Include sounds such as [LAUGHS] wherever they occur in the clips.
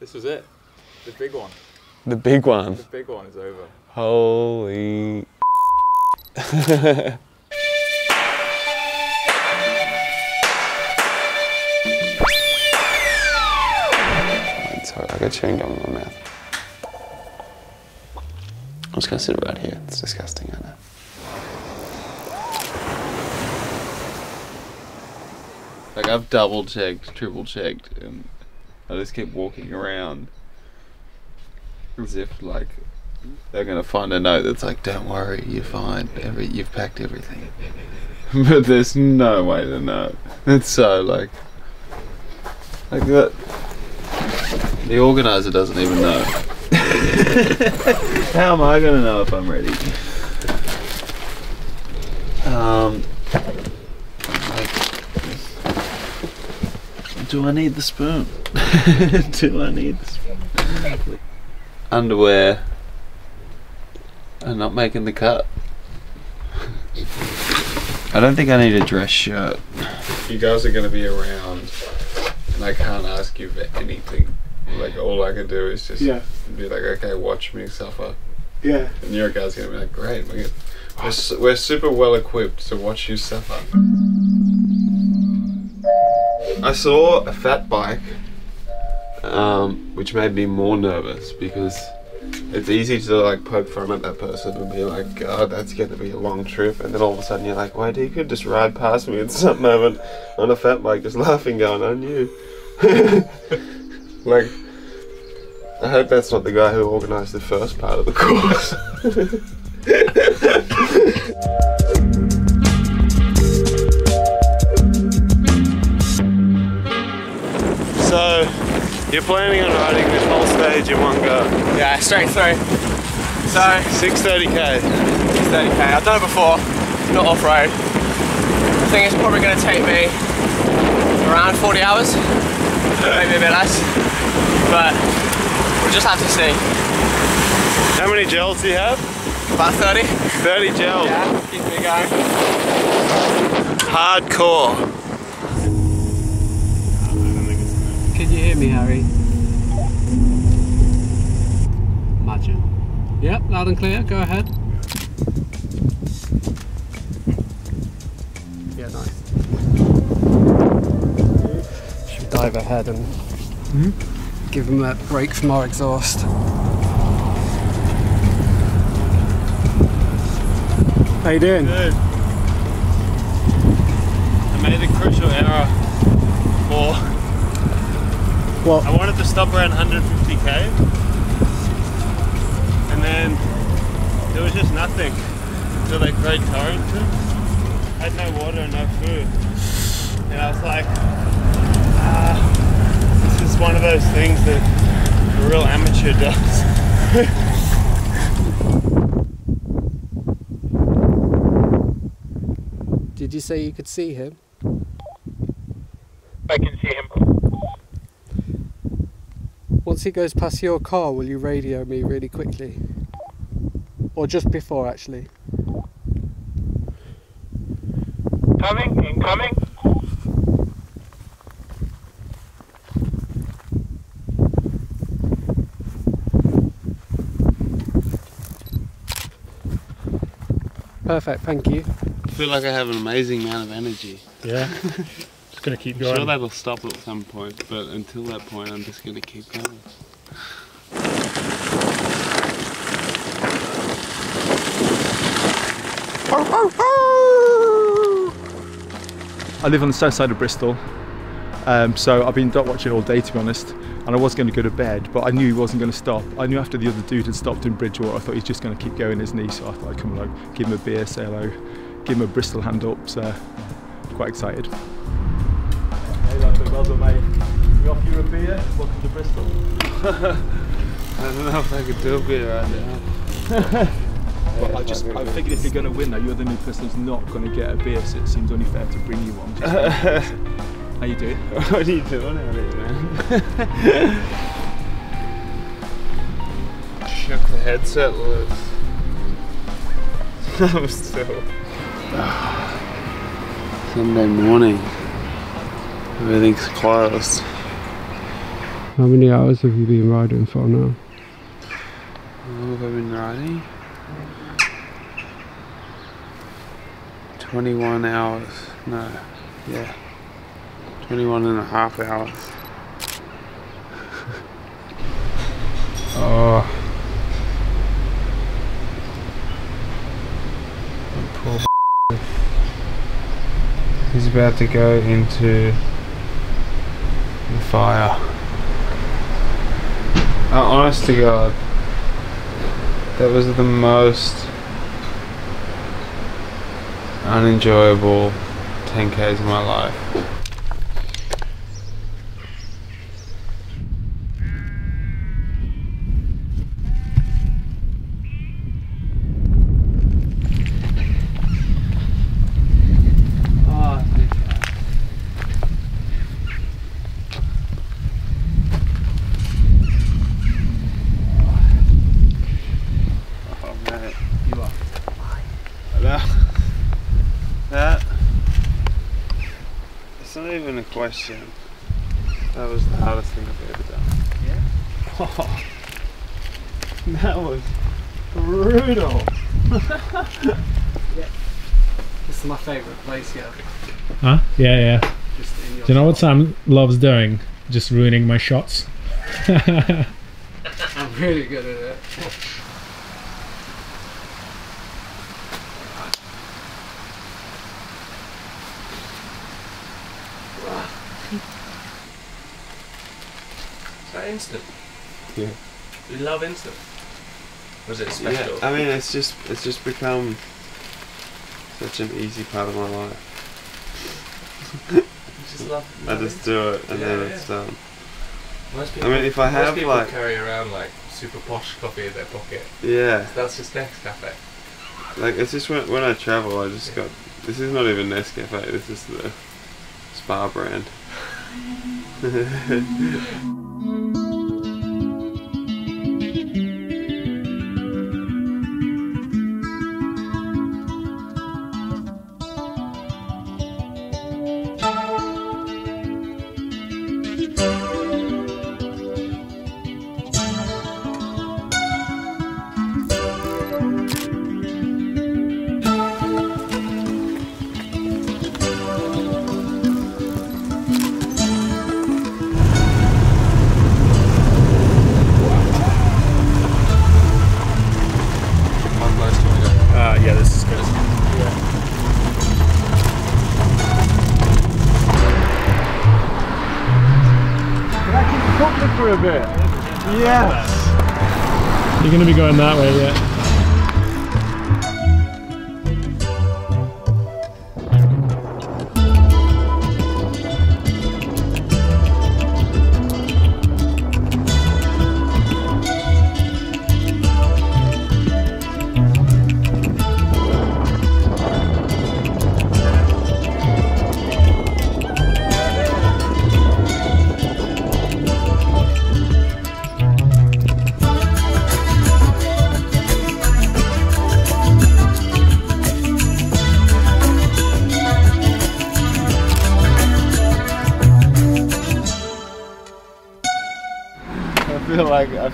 This was it. The big one. The big one. The big one is over. Holy. [LAUGHS] Sorry, I got chewing gum in my mouth. I'm just gonna sit right here. It's disgusting, I know. Like I've double checked, triple checked, and I just keep walking around as if like they're gonna find a note that's like, "Don't worry, you're fine. Every you've packed everything." [LAUGHS] but there's no way to know. It's so like, like that. The organizer doesn't even know. [LAUGHS] How am I gonna know if I'm ready? Um, do I need the spoon? [LAUGHS] do I need the spoon? Underwear are not making the cut. I don't think I need a dress shirt. You guys are gonna be around, and I can't ask you for anything. Like all I can do is just Yeah. be like, okay, watch me suffer. Yeah. And your guys gonna be like, great, we're, we're, su- we're super well equipped to watch you suffer. I saw a fat bike, um, which made me more nervous because it's easy to like poke fun at that person and be like, God, that's gonna be a long trip, and then all of a sudden you're like, wait, he could just ride past me at some moment on a fat bike, just [LAUGHS] laughing, going, I knew. [LAUGHS] like, I hope that's not the guy who organised the first part of the course. [LAUGHS] so, you're planning on riding this whole stage in one go? Yeah, straight through. So, 630k. 630k. I've done it before, not off road. I think it's probably going to take me around 40 hours, maybe a bit less. But we'll just have to see. How many gels do you have? About 30. 30 gels. Yeah, keep me going. Hardcore. Can you hear me, Harry? Imagine. Yep, loud and clear. Go ahead. Yeah, nice. Should we dive ahead and hmm? give him that break from our exhaust? How you doing? Good. I made a crucial error before. What? I wanted to stop around 150k, and then there was just nothing until that Great Torrington. I had no water and no food, and I was like, ah, this is one of those things that a real amateur does. [LAUGHS] Did you say you could see him? I can see him. Once he goes past your car, will you radio me really quickly? Or just before, actually? Coming, incoming. Perfect, thank you. I feel like I have an amazing amount of energy. Yeah. [LAUGHS] Just gonna keep I'm going. sure that'll stop at some point, but until that point, I'm just gonna keep going. I live on the south side of Bristol, um, so I've been dog watching all day to be honest. And I was going to go to bed, but I knew he wasn't going to stop. I knew after the other dude had stopped in Bridgwater, I thought he's just going to keep going, isn't he? So I thought I'd come along, give him a beer, say hello, give him a Bristol hand up. So quite excited. Hey, lovely, well done, mate. We offer you a beer. Welcome to Bristol. [LAUGHS] I don't know if I could do a bit right now. [LAUGHS] But I just, I figured if you're going to win now, you're the only person who's not going to get a beer, so it seems only fair to bring you one. Just [LAUGHS] How you doing? what are you doing out here, man? Shook the headset loose. I'm still. [SIGHS] Sunday morning. Everything's closed. How many hours have you been riding for now? How long have I been riding? 21 hours. No, yeah. 21 and a half hours. [LAUGHS] oh. Poor [LAUGHS] He's about to go into fire. Uh, honest to God, that was the most unenjoyable 10k's of my life. Oh man, you are. That, that. It's not even a question. That was the hardest thing I've ever done. Yeah. [LAUGHS] that was brutal. [LAUGHS] This is my favourite place here. Huh? Yeah, yeah. Just in your Do you know what Sam loves doing? Just ruining my shots. [LAUGHS] I'm really good at it. Instant? Yeah. We love instant. Was it Yeah, special? I mean, it's just it's just become such an easy part of my life. [LAUGHS] just love. I just do it and then Yeah, it's done. Most I mean, if I most have people like carry around like super posh coffee in their pocket. yeah, That's just Nescafe. like it's just when when I travel, I just got this is not even Nescafe. This is the Spar brand. [LAUGHS] for a bit. Yes. You're gonna be going that way, yeah.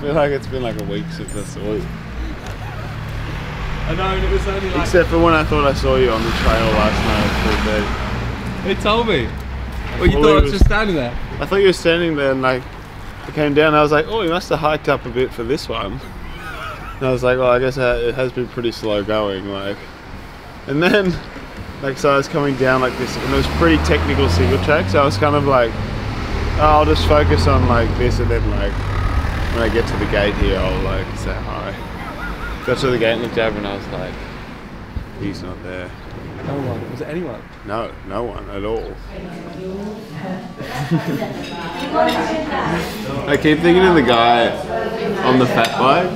Feel like I feel like it's been like a week since I saw you. I know, and it was only like. Except for when I thought I saw you on the trail last night at 4:30. They told me. Well, you Well, thought I was just standing there. I thought you were standing there and like I came down. I was like, oh, you must have hiked up a bit for this one. And I was like, well, I guess it has been pretty slow going. Like, and then like so I was coming down like this, and it was pretty technical single track. So I was kind of like, oh, I'll just focus on like this, and then like when I get to the gate here, I'll like say hi. Got to the gate and looked over, and I was like, he's not there. No one. Was it anyone? No, no one at all. I keep thinking of the guy on the fat bike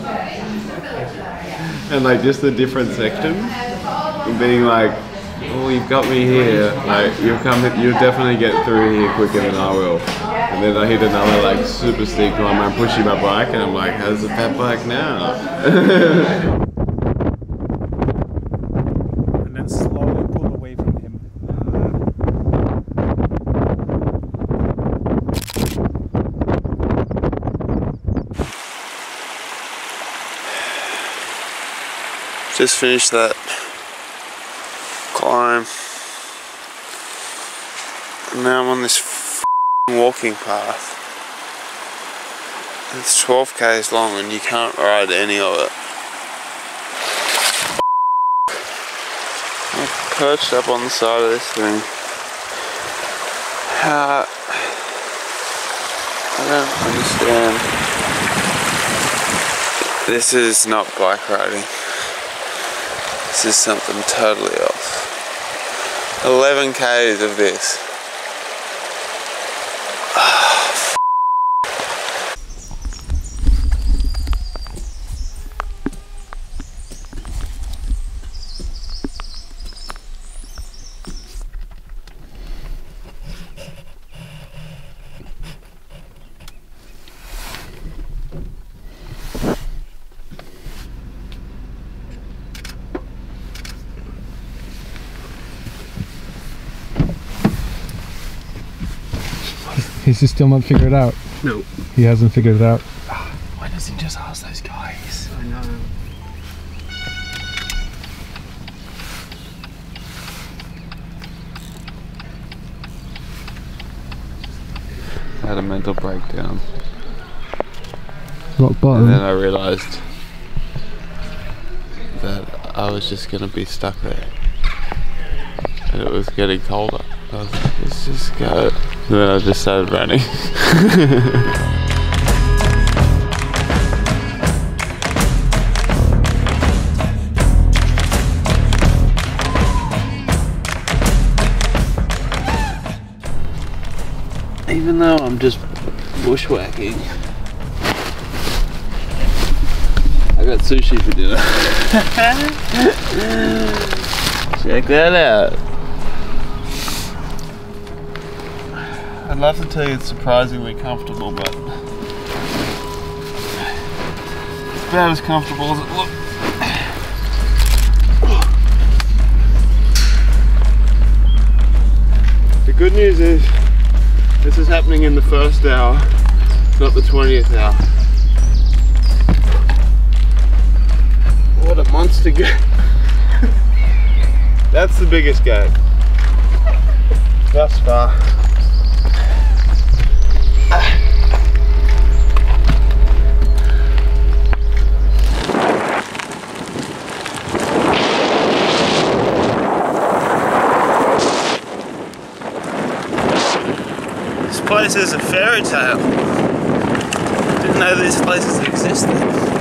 and like just the different sections and being like, oh, you've got me here. Like you'll come, you'll definitely get through here quicker than I will that I hit another like super steep climb and pushing my bike and I'm like, how's the fat bike now? [LAUGHS] and then slowly pull away from him. Just finished that climb. And now I'm on this walking path. It's 12 k's long and you can't ride any of it. I'm perched up on the side of this thing. Uh, I don't understand. This is not bike riding. This is something totally else. 11 k's of this. He's just still not figured it out. No. He hasn't figured it out. Why doesn't he just ask those guys? I know. I had a mental breakdown. Rock And bottom. then I realised that I was just gonna be stuck there. And it was getting colder. I like, let's just go. And then I just started running. [LAUGHS] Even though I'm just bushwhacking. I got sushi for dinner. [LAUGHS] Check that out. I'd love to tell you it's surprisingly comfortable, but it's about as comfortable as it looks. The good news is this is happening in the first hour, not the 20th hour. What a monster gate. [LAUGHS] That's the biggest gate. Thus far. This is a fairy tale. Didn't know these places existed.